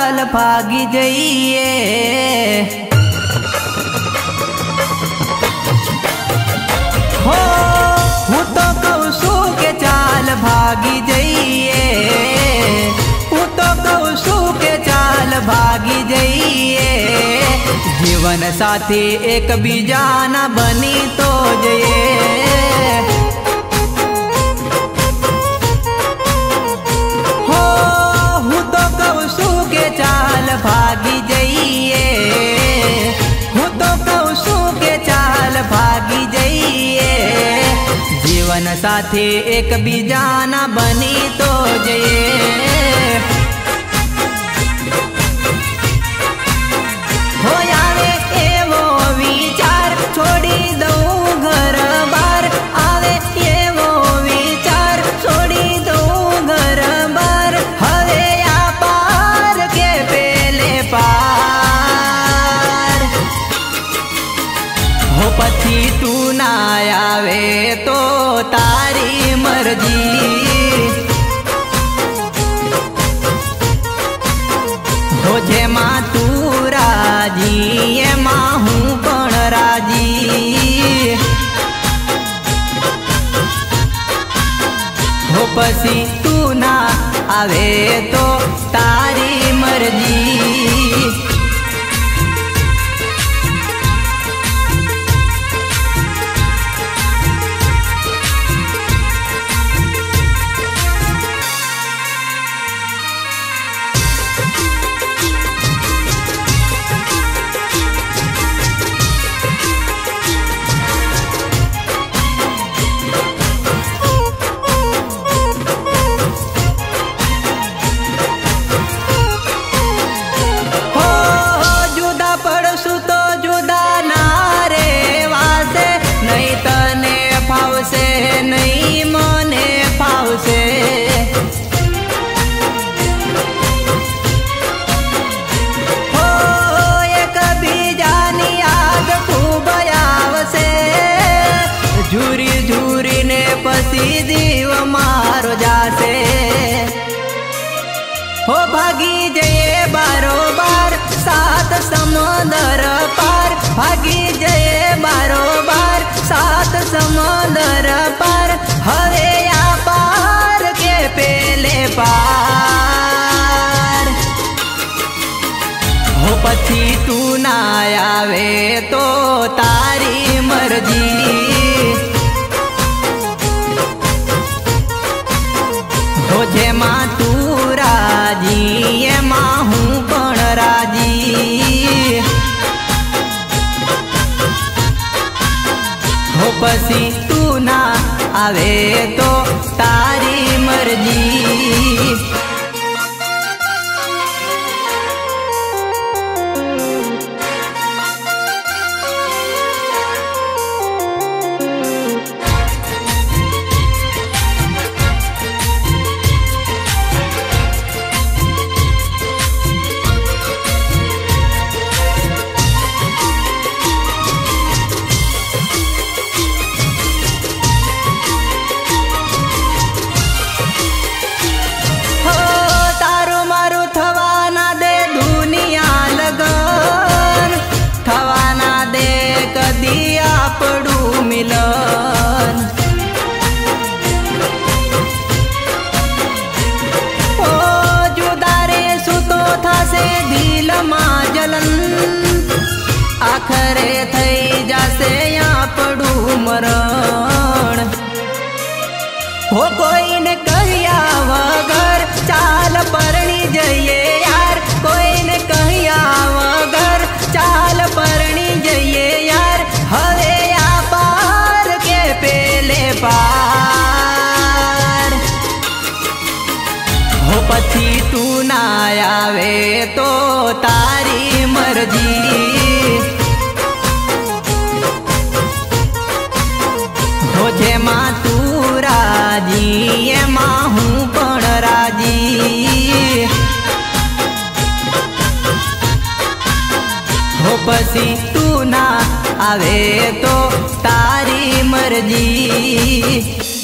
चाल भागी जाइए। हो, हूँ तो कौसू के चाल भागी जाइए। हूँ तो कौसू के चाल भागी जाइए। जीवन साथी एक बीजाना बनी तो जाइए। સાથે એકબીજાના બની તો જઈએ હો પછી તું ના આવે તો તારી મરજી. હો જેમાં તું રાજી, એમાં હું પણ રાજી. હો પછી તું ના આવે તો તારી મરજી. સમંદર પાર ભાગી જઈએ બારોબાર સાત સમંદર પાર હવે આ પાર કે પેલે પાર હો પછી તું ના આવે તો તારી મરજી હો જેમાં પછી તું ના આવે તો તારી મરજી. આખરે થઈ જશે આપણું મરણ હો કોઈને કહ્યા વગર ચાલ પરણી જઈએ યાર કોઈને કહ્યા વગર ચાલ પરણી જઈએ યાર હવે આ પાર કે પેલે પાર હો પછી તું ના આવે તો તારી મરજી પછી તું ના આવે તો તારી મરજી.